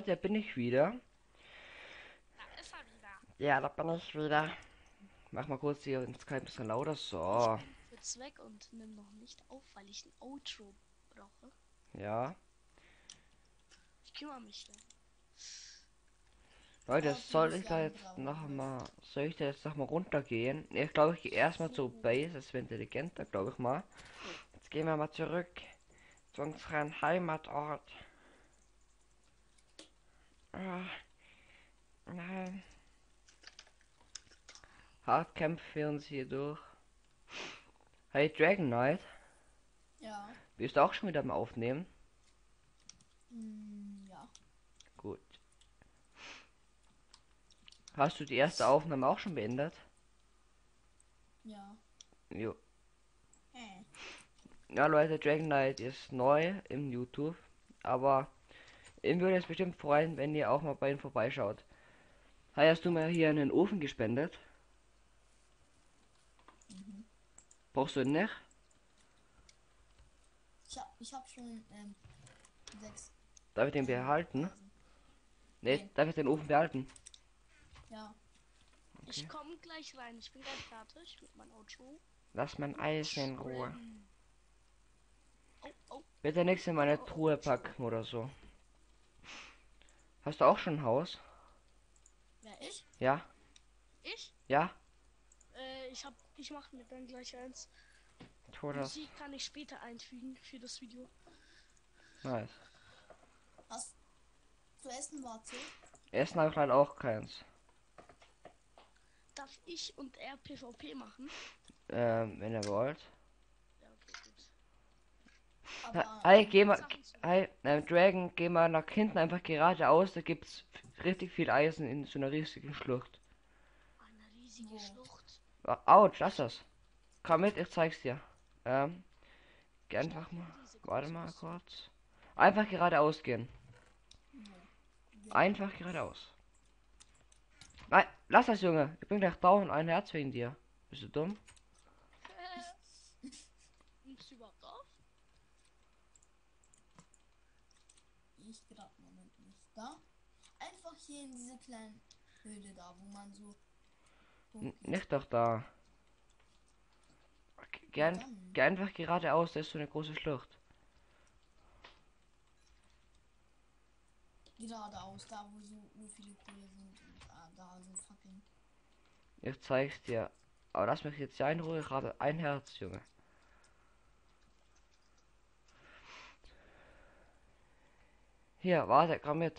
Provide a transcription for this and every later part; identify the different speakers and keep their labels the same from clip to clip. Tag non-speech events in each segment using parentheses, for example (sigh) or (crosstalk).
Speaker 1: Leute, bin ich wieder.
Speaker 2: Da ist er wieder.
Speaker 1: Ja, da bin ich wieder. Mach mal kurz hier ins Skype ein bisschen lauter. So.
Speaker 2: Ich bin kurz weg und nimm noch nicht auf, weil ich ein Outro brauche.
Speaker 1: Ja.
Speaker 2: Ich kümmere mich da.
Speaker 1: Leute, soll ich da jetzt noch mal, soll ich da jetzt noch mal runtergehen? Ich glaube, ich gehe erstmal zu Base, das wäre intelligenter, glaube ich mal. Jetzt gehen wir mal zurück zu unserem Heimatort. Ah, nein. Kämpfen wir uns hier durch. Hey Dragon Knight,
Speaker 3: Ja.
Speaker 1: bist du auch schon wieder am Aufnehmen?
Speaker 3: Mm, ja.
Speaker 1: Gut. Hast du die erste Aufnahme auch schon beendet?
Speaker 3: Ja.
Speaker 1: Jo.
Speaker 3: Hä?
Speaker 1: Ja, Leute, Dragon Knight ist neu im YouTube, aber ihn würde es bestimmt freuen, wenn ihr auch mal bei ihm vorbeischaut. Hey, hast du mir hier einen Ofen gespendet?
Speaker 3: Mhm.
Speaker 1: Brauchst du ihn nicht?
Speaker 3: Ich hab, ich hab schon ähm, sechs.
Speaker 1: Darf ich den behalten? Nee,
Speaker 3: Nein.
Speaker 1: darf ich den Ofen behalten?
Speaker 3: Ja.
Speaker 2: Ich komme gleich rein. Ich bin gleich fertig mit meinem Outro.
Speaker 1: Lass mein Eis in Ruhe.
Speaker 2: Oh, oh.
Speaker 1: Bitte nichts in meine Truhe packen oder so. Hast du auch schon ein Haus?
Speaker 3: Wer ich?
Speaker 1: Ja?
Speaker 2: Ich?
Speaker 1: Ja?
Speaker 2: Äh, ich hab, ich mache mir dann gleich eins.
Speaker 1: Das.
Speaker 2: Musik kann ich später einfügen für das Video.
Speaker 1: Nice.
Speaker 3: Hast zu essen warte?
Speaker 1: Essen habe ich leider auch keins.
Speaker 2: Darf ich und er PvP machen?
Speaker 1: Ähm, wenn ihr wollt.
Speaker 3: Aber
Speaker 1: Hey, geh mal. Hey, ähm, Dragon, geh mal nach hinten einfach geradeaus. Da gibt's richtig viel Eisen in so einer riesigen Schlucht.
Speaker 2: Eine riesige? Schlucht.
Speaker 1: Autsch, lass das. Komm mit, ich zeig's dir. Ähm, geh einfach mal. Warte mal kurz. Einfach geradeaus gehen. Einfach geradeaus. Nein, lass das, Junge. Ich bin gleich down. Ein Herz wegen dir. Bist du dumm?
Speaker 2: Nimmst du überhaupt auf?
Speaker 3: Ich gerade Moment nicht. Da? Einfach hier in diese kleine Höhle da, wo man so.
Speaker 1: N nicht doch da. Okay, Geh, einfach geradeaus. Da ist so eine große Schlucht.
Speaker 3: geradeaus, da wo so viele Kohle sind und ah, da so Fackeln.
Speaker 1: Ich zeig's dir. Aber lass mich jetzt ja in Ruhe. Ich habe ein Herz, Junge. Hier, warte, komm mit.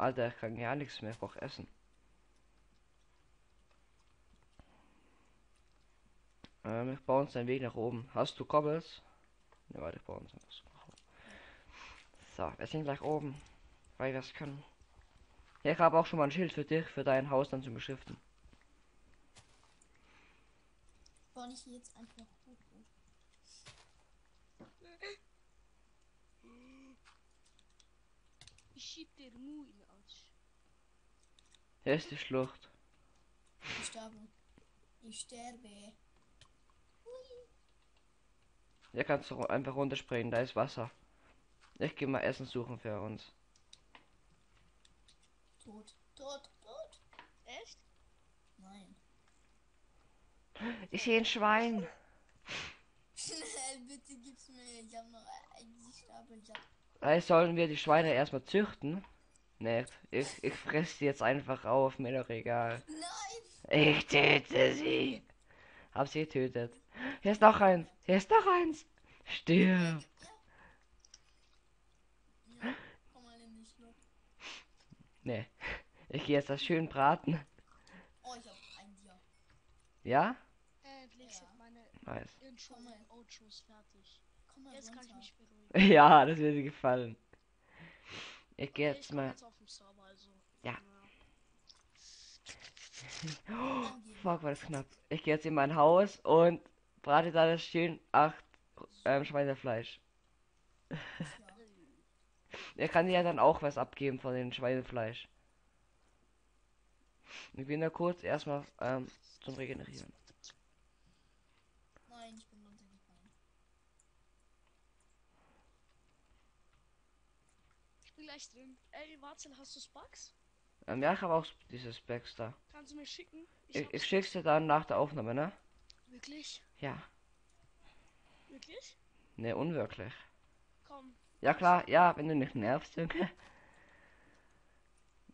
Speaker 1: Alter, ich kann gar nichts mehr. Ich brauch Essen. Ähm, ich baue uns einen Weg nach oben. Hast du Kobbels? Ne, warte, ich baue uns einfach so nach oben. So, wir sind gleich oben. Weil wir es können. Ja, ich habe auch schon mal ein Schild für dich, für dein Haus dann zum Beschriften.
Speaker 3: Baue ich jetzt einfach hoch.
Speaker 2: Ich schieb dir Mu in
Speaker 1: Hier ist die Schlucht.
Speaker 3: Ich sterbe. Ich sterbe.
Speaker 1: Hier kannst du einfach runterspringen, da ist Wasser. Ich gehe mal Essen suchen für uns.
Speaker 3: Tot. Tot. Tot.
Speaker 2: Echt?
Speaker 3: Nein.
Speaker 1: Ich sehe ein Schwein.
Speaker 3: Schnell, bitte gib's mir. Ich hab noch ein ich sterbe. Ich hab
Speaker 1: Hey, sollen wir die Schweine erstmal züchten? Nee, ich, ich fresse die jetzt einfach auf, mir doch egal.
Speaker 3: Nein!
Speaker 1: Ich töte sie. Hab sie getötet. Hier ist noch eins. Hier ist noch eins. Stirb.
Speaker 3: Ja.
Speaker 1: Nee. Ich gehe jetzt das schön braten.
Speaker 3: Oh, ich hab ein Tier.
Speaker 1: Ja?
Speaker 2: Endlich
Speaker 3: Ja.
Speaker 2: meine
Speaker 1: Nice.
Speaker 2: Intro Outros fertig. Jetzt kann ich mich beruhigen. (laughs)
Speaker 1: Ja, das wird dir gefallen. Ich gehe jetzt mal. Ja.
Speaker 3: Angehen. (laughs)
Speaker 1: Fuck, war das knapp. Ich gehe jetzt in mein Haus und brate da das schön acht ähm, Schweinefleisch. (laughs) Er kann ja dann auch was abgeben von dem Schweinefleisch. Ich bin da kurz erstmal ähm, zum Regenerieren.
Speaker 3: Nein, ich bin runtergefallen.
Speaker 2: bin gleich drin. Ey, Warzel, hast du Sparks?
Speaker 1: Ähm, ja, ich habe auch dieses Specs da.
Speaker 2: Kannst du mir schicken?
Speaker 1: Ich, ich
Speaker 2: Sparks.
Speaker 1: schick's dir dann nach der Aufnahme, ne?
Speaker 2: Wirklich?
Speaker 1: Ja.
Speaker 2: Wirklich?
Speaker 1: Ne, unwirklich.
Speaker 2: Komm.
Speaker 1: Ja klar, ja, wenn du nicht nervst, Junge. (laughs)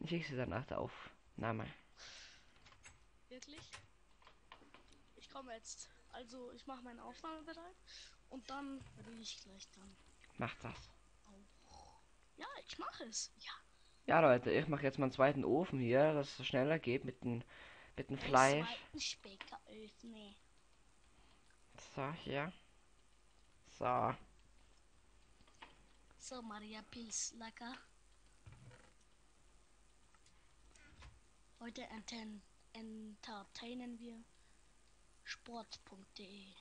Speaker 1: Ich schick's dir dann nach der Aufnahme.
Speaker 2: Wirklich? Ich komme jetzt. Also, ich mache meine Aufnahme bereit. Und dann rede ich gleich dann.
Speaker 1: Mach das.
Speaker 2: Ja, ich mache es. Ja.
Speaker 1: Ja, Leute, ich mache jetzt meinen zweiten Ofen hier, dass es schneller geht mit dem mit dem Fleisch.
Speaker 2: Öffne.
Speaker 1: So, hier. So.
Speaker 2: So, Maria Pils, lecker. Heute enten entertainen wir sport.de.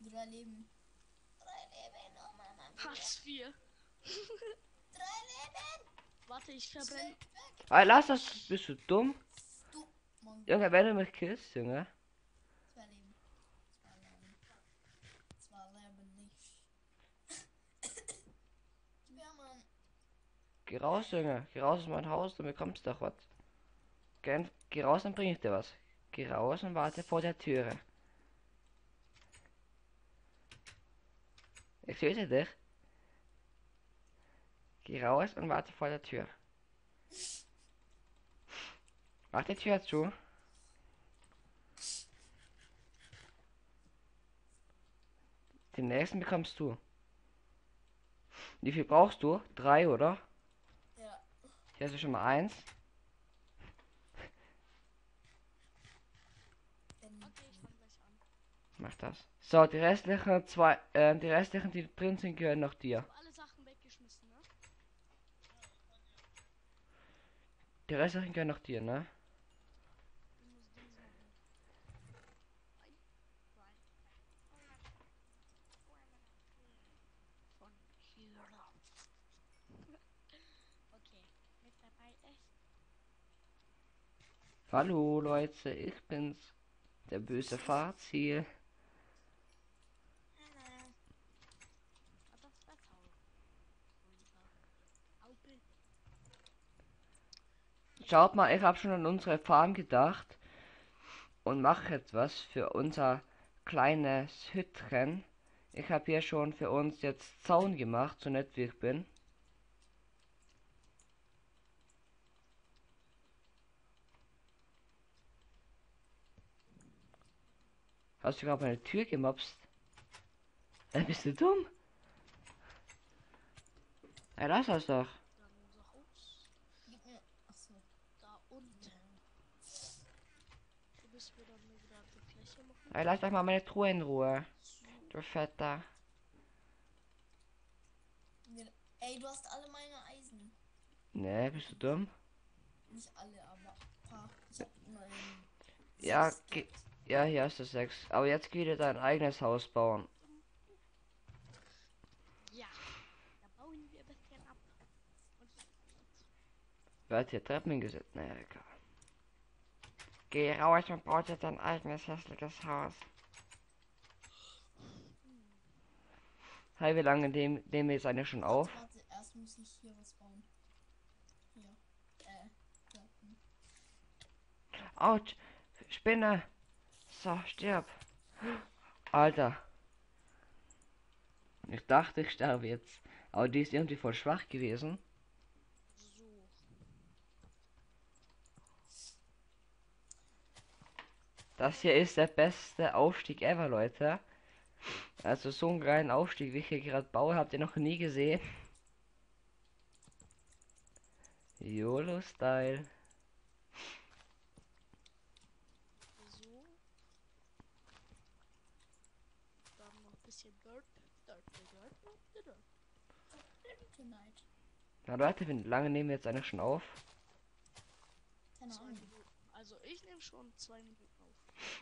Speaker 3: Drei Leben. Drei Leben.
Speaker 2: Hartz 4.
Speaker 3: Drei Leben.
Speaker 2: Warte, ich verbrenne.
Speaker 1: Ah, lass das. Bist du dumm?
Speaker 3: Du, Mann.
Speaker 1: Junge, wenn du mich küsst, Junge.
Speaker 3: Zwei Leben. Zwei Leben. Zwei Leben nicht. ja, Mann.
Speaker 1: Geh raus, Junge. Geh raus aus meinem Haus, dann bekommst du doch was. Geh, geh raus, dann bring ich dir was. Geh raus und warte vor der Türe. Ich töte dich. Geh raus und warte vor der Tür. Mach die Tür zu. Den nächsten bekommst du. Wie viel brauchst du? Drei, oder?
Speaker 3: Ja.
Speaker 1: Hier hast du schon mal eins. Mach das. So, die restlichen zwei, äh, die restlichen, die drin sind, gehören noch dir.
Speaker 2: Ich hab alle Sachen weggeschmissen, ne?
Speaker 1: Die restlichen gehören noch dir, ne?
Speaker 2: Ich muss Dings machen. Ein, zwei, von hier. Okay, mit dabei ist
Speaker 1: Hallo Leute, ich bin's. Der böse Fahrzieher.
Speaker 3: Hallo.
Speaker 2: Ah, das Wetter. Aupel.
Speaker 1: Schaut mal, ich habe schon an unsere Farm gedacht und mache etwas für unser kleines Hütchen. Ich habe hier schon für uns jetzt Zaun gemacht, so nett wie ich bin. Hast du gerade meine Tür gemobst? Äh, bist du dumm? Ja, lass das doch.
Speaker 2: Dann unser Haus.
Speaker 3: Gib mir. Achso.
Speaker 2: Da unten. Du bist mir dann nur gerade die Fläche machen.
Speaker 1: Ey, lass doch mal meine Truhe in Ruhe. Du Fetter.
Speaker 3: Ey, du hast alle meine Eisen.
Speaker 1: Ne, bist du dumm?
Speaker 3: Nicht alle, aber paar. Ich hab neun.
Speaker 1: Ja. Ja, hier hast du sechs. Aber jetzt geh dir dein eigenes Haus bauen.
Speaker 2: Ja. Da bauen wir ein bisschen ab.
Speaker 1: Wer hat hier Treppen hingesetzt? Naja, egal. Geh raus und bau dir dein eigenes hässliches Haus. Hey, wie lange nehmen wir jetzt eigentlich schon auf?
Speaker 3: Warte, erst muss ich hier was bauen. Hier. Äh. Da.
Speaker 1: Autsch! Spinne! So, stirb! Alter! Ich dachte, ich sterbe jetzt. Aber die ist irgendwie voll schwach gewesen.
Speaker 2: so.
Speaker 1: Das hier ist der beste Aufstieg ever, Leute. Also so einen geilen Aufstieg, wie ich hier gerade baue, habt ihr noch nie gesehen. YOLO-Style.
Speaker 2: So. Dann noch ein bisschen Dirt. Dirt, Dirt, Dirt, Dirt.
Speaker 1: Na Leute, wie lange nehmen wir jetzt eigentlich schon auf?
Speaker 3: Keine Ahnung.
Speaker 2: Also ich nehme schon zwei Minuten auf.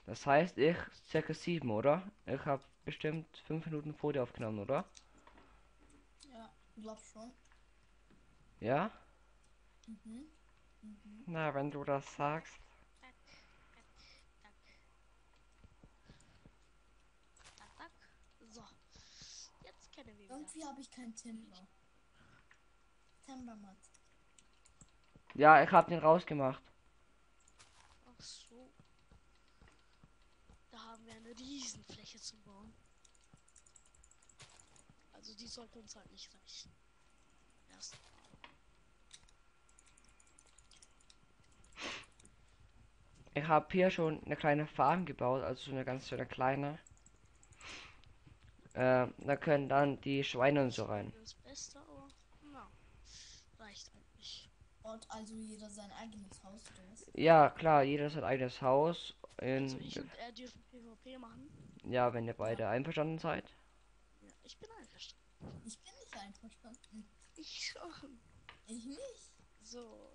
Speaker 1: Das heißt, ich circa sieben, oder? Ich habe bestimmt fünf Minuten vor dir aufgenommen, oder?
Speaker 3: Ja, glaub schon.
Speaker 1: Ja?
Speaker 3: Mhm. Mhm.
Speaker 1: Na, wenn du das sagst.
Speaker 2: So. Jetzt kennen wir.
Speaker 3: Irgendwie habe ich keinen Tinder. September Mod.
Speaker 1: Ja, ich hab den rausgemacht.
Speaker 2: Ach so. Da haben wir eine Riesenfläche zum Bauen. Also die sollte uns halt nicht reichen. Erst.
Speaker 1: Ich habe hier schon eine kleine Farm gebaut, also so eine ganz so eine kleine. Äh, da können dann die Schweine und so rein.
Speaker 2: Das Beste, aber na, reicht eigentlich.
Speaker 3: Baut also jeder sein eigenes Haus?
Speaker 1: Ja, klar, jeder hat sein eigenes Haus. In,
Speaker 2: Also ich und er dürfen PvP machen.
Speaker 1: ja, wenn ihr beide einverstanden seid.
Speaker 2: Ja, ich bin einverstanden.
Speaker 3: Ich bin nicht einverstanden.
Speaker 2: Ich schon.
Speaker 3: Ich nicht.
Speaker 2: So,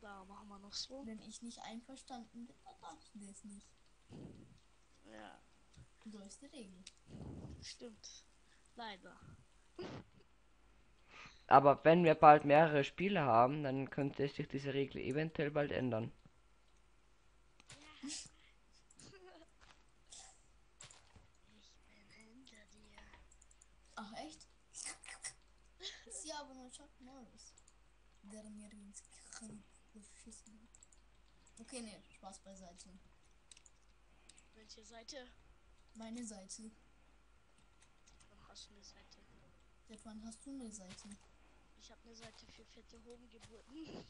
Speaker 2: da machen wir noch so.
Speaker 3: Wenn ich nicht einverstanden bin, dann darf ich das nicht.
Speaker 2: Ja,
Speaker 3: So ist die Regel.
Speaker 2: stimmt. Leider. (laughs)
Speaker 1: Aber wenn wir bald mehrere Spiele haben, dann könnte sich diese Regel eventuell bald ändern.
Speaker 2: Ich bin hinter dir.
Speaker 3: Ach echt? ist ja aber nur Chuck Norris. Der mir ins Knie geschissen hat. Okay, ne, Spaß beiseite.
Speaker 2: Welche Seite?
Speaker 3: Meine Seite.
Speaker 2: Wann hast du eine Seite?
Speaker 3: Seit wann hast du eine Seite?
Speaker 2: Ich habe eine Seite für fette Hodengeburten. (laughs)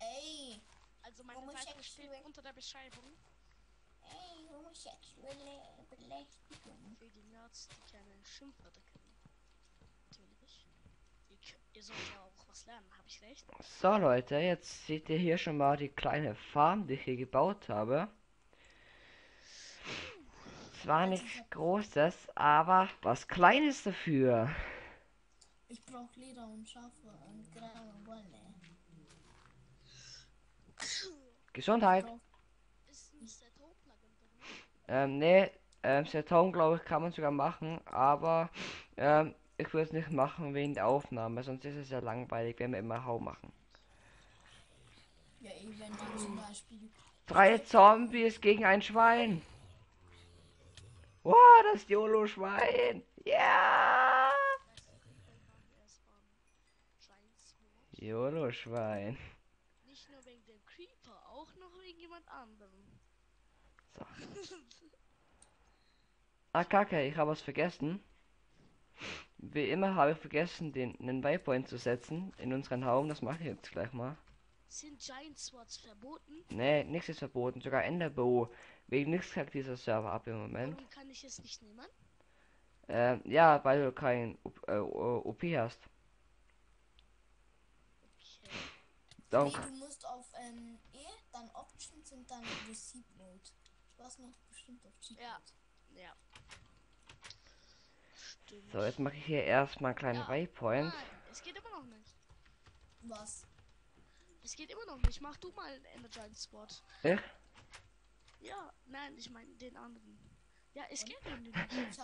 Speaker 3: Ey!
Speaker 2: Also meine Seite steht unter der Beschreibung
Speaker 3: Ey, homosexuelle Belästigung.
Speaker 2: für die Nerds, die keine Schimpfwörter kennen. Natürlich. K- ihr sollt ja auch was lernen, habe ich recht?
Speaker 1: So Leute, jetzt seht ihr hier schon mal die kleine Farm, die ich hier gebaut habe. Zwar nichts Großes, aber was Kleines dafür.
Speaker 3: Ich brauch Leder und Schafe und graue Wolle.
Speaker 1: Gesundheit.
Speaker 2: Ist Plugin drin?
Speaker 1: Ähm, nee, ähm, Set Home, glaube ich, kann man sogar machen, aber ähm, ich würde es nicht machen wegen der Aufnahme, sonst ist es ja langweilig, wenn wir immer Hau machen.
Speaker 3: Ja, eh, wenn man zum Beispiel.
Speaker 1: Drei Zombies gegen ein Schwein. Wow, das YOLO-Schwein. Ja.
Speaker 2: Wars.
Speaker 1: YOLO-Schwein.
Speaker 2: Nicht nur wegen dem Creeper, auch noch wegen jemand anderem.
Speaker 1: So. Ah, kacke, ich habe was vergessen. Wie immer habe ich vergessen, den einen Waypoint zu setzen in unseren Home. Das mache ich jetzt gleich mal.
Speaker 2: Sind Giant Swords verboten?
Speaker 1: Nee, nichts ist verboten, sogar Enderbow. Wegen nichts kackt dieser Server ab im Moment.
Speaker 2: Warum kann ich es nicht nehmen?
Speaker 1: Ähm, ja, weil du kein äh, OP hast.
Speaker 2: Okay.
Speaker 1: Darum
Speaker 3: Nee, du musst auf ähm, E, dann Options und dann Receipt Mode. Du hast noch bestimmt auf Cheat
Speaker 2: Ja.
Speaker 3: Mode.
Speaker 2: Ja. Stimmt.
Speaker 1: So, jetzt mache ich hier erstmal einen kleinen
Speaker 2: Ja.
Speaker 1: Waypoint.
Speaker 2: Nein, es geht immer noch nicht.
Speaker 3: Was?
Speaker 2: Es geht immer noch nicht. Mach du mal einen Ender Giant Sword.
Speaker 1: Ich?
Speaker 2: Ja, nein, ich meine den anderen. Ja, es
Speaker 3: Und?
Speaker 2: geht irgendwie nicht.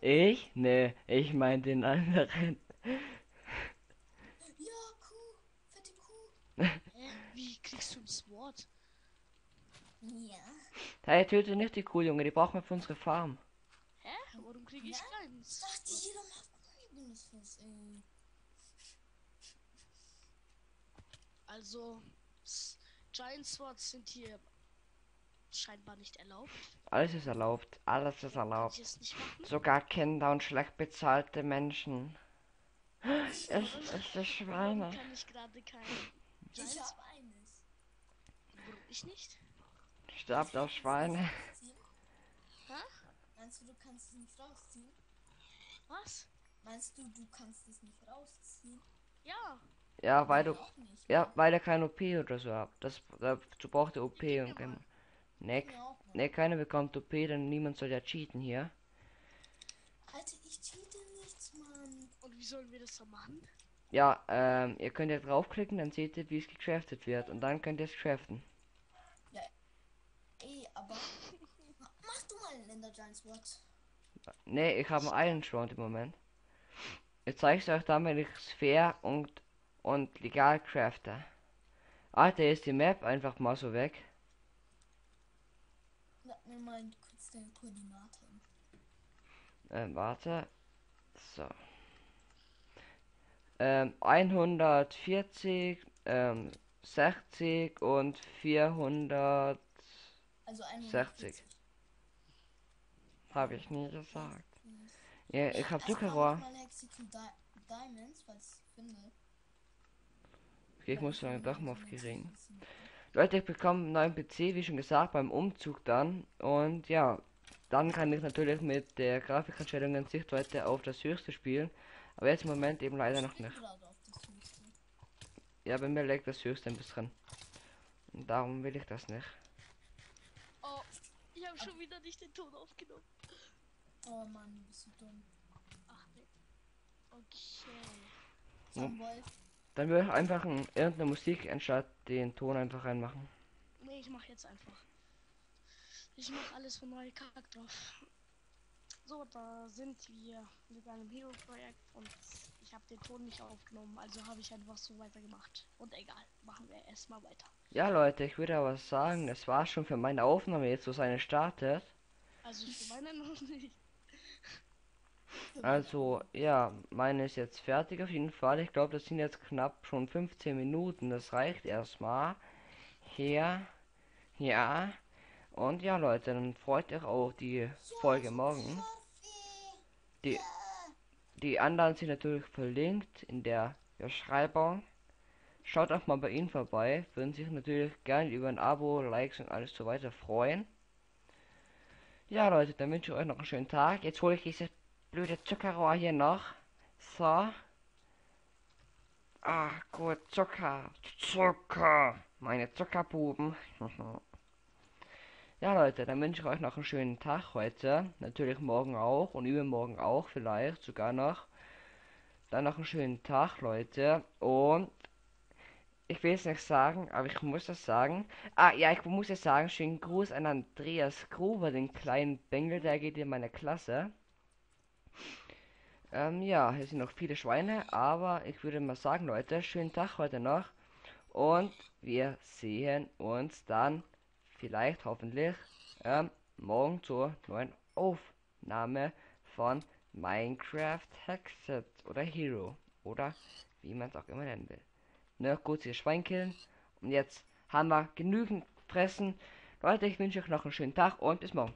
Speaker 3: Ich?
Speaker 1: Nee, ich meine den anderen.
Speaker 3: Ja, Kuh. Fette Kuh. (laughs)
Speaker 2: Hä? Wie kriegst du ein Sword?
Speaker 3: Ja.
Speaker 1: Hey, töte nicht die Kuh, Junge, die brauchen wir für unsere Farm.
Speaker 2: Hä? Warum kriege ich
Speaker 3: Ja?
Speaker 2: keins?
Speaker 3: Dachte jeder macht ein eigenes Fass, ey.
Speaker 2: Also, S- Giant Swords sind hier scheinbar nicht erlaubt.
Speaker 1: Alles ist erlaubt, alles ist erlaubt. Sogar Kinder und schlecht bezahlte Menschen. Es ist das Schweine.
Speaker 2: Warum kann ich gerade kein Giant
Speaker 3: Ich hab eines.
Speaker 2: Warum ich nicht?
Speaker 1: Sterbt auf Schweine. (laughs)
Speaker 2: Hä?
Speaker 3: Meinst du, du kannst es nicht rausziehen?
Speaker 2: Was?
Speaker 3: Meinst du, du kannst es nicht rausziehen?
Speaker 2: Ja.
Speaker 1: Ja, weil du.
Speaker 3: auch nicht.
Speaker 1: Ja, weil er kein OP oder so habt. Das, dazu braucht er OP und kein.
Speaker 3: Mal.
Speaker 1: nee, keiner bekommt OP, denn niemand soll ja cheaten hier.
Speaker 3: Alter, ich cheate nichts, Mann.
Speaker 2: Und wie sollen wir das dann machen?
Speaker 1: Ja, ähm, ihr könnt ja draufklicken, dann seht ihr, wie es gecraftet wird. Und dann könnt ihr es craften.
Speaker 3: Ey, aber. Ma- (laughs) Mach du mal einen Ender Giant Sword.
Speaker 1: Nee, ich habe einen Iron Sword im Moment. Ich zeig's euch dann, wenn ich es fair und, und legal crafte. Alter, ist die Map einfach mal so weg.
Speaker 3: Sag mir mal kurz deine Koordinaten.
Speaker 1: Ähm, warte. So. ähm, 140, ähm, 60 und 400
Speaker 3: Also 140.
Speaker 1: 60. habe ich nie gesagt. Ja, ich habe
Speaker 3: Erstmal
Speaker 1: Zuckerrohr.
Speaker 3: Diamonds, falls ich finde.
Speaker 1: Okay, ich muss doch mal
Speaker 3: so
Speaker 1: auf
Speaker 3: Lexicon
Speaker 1: gering.
Speaker 3: ziemlich gut.
Speaker 1: Leute, ich bekomme einen neuen PC, wie schon gesagt, beim Umzug dann. Und ja, dann kann ich natürlich mit der Grafikeinstellung in Sichtweite auf das höchste spielen. Aber jetzt im Moment eben leider noch nicht. Ja, bei mir liegt das höchste ein bisschen. Und darum will ich das nicht.
Speaker 2: Oh, ich habe schon wieder nicht den Ton aufgenommen.
Speaker 3: Oh Mann, du bist so dumm.
Speaker 2: Ach nee. Okay.
Speaker 1: Ja. Dann würde ich einfach ein, irgendeine Musik anstatt den Ton einfach reinmachen.
Speaker 2: Nee, ich mach jetzt einfach. Ich mach alles von neue drauf. So, da sind wir mit einem Hero-Projekt und ich habe den Ton nicht aufgenommen, also habe ich einfach so weitergemacht. Und egal, machen wir erstmal weiter.
Speaker 1: Ja, Leute, ich würde aber sagen, das war schon für meine Aufnahme jetzt, wo seine startet.
Speaker 2: Also für meine noch nicht.
Speaker 1: Also, ja, meine ist jetzt fertig auf jeden Fall. Ich glaube, das sind jetzt knapp schon 15 Minuten. Das reicht erstmal. Hier, ja. Und ja, Leute, dann freut euch auf die Folge morgen. Die, die anderen sind natürlich verlinkt in der Beschreibung. Schaut auch mal bei ihnen vorbei. Würden sich natürlich gerne über ein Abo, Likes und alles so weiter freuen. Ja, Leute, dann wünsche ich euch noch einen schönen Tag. Jetzt hole ich dieses blöde Zuckerrohr hier noch. So. Ah, gut, Zucker. Zucker. Meine Zuckerbuben. (laughs) ja, Leute, dann wünsche ich euch noch einen schönen Tag heute. Natürlich morgen auch und übermorgen auch vielleicht sogar noch. Dann noch einen schönen Tag, Leute. Und ich will es nicht sagen, aber ich muss das sagen. Ah, ja, ich muss es sagen, schönen Gruß an Andreas Gruber, den kleinen Bengel, der geht in meine Klasse. Ähm, ja, hier sind noch viele Schweine, aber ich würde mal sagen, Leute, schönen Tag heute noch. Und wir sehen uns dann vielleicht, hoffentlich, ähm, morgen zur neuen Aufnahme von Minecraft Hexet oder Hero. Oder wie man es auch immer nennen will. Ne, kurz hier Schwein killen. Und jetzt haben wir genügend fressen. Leute, ich wünsche euch noch einen schönen Tag und bis morgen.